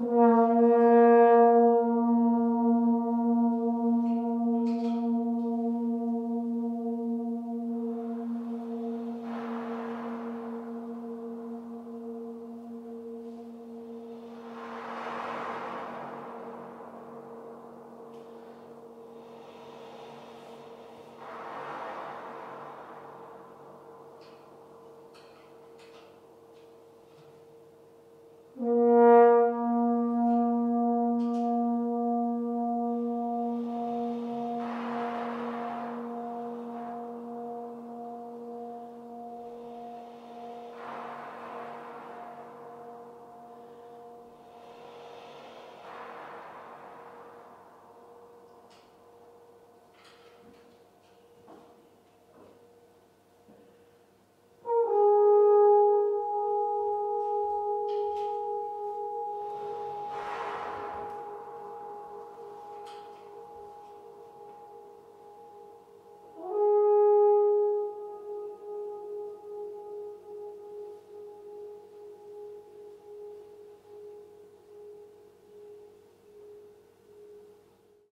Mm-hmm.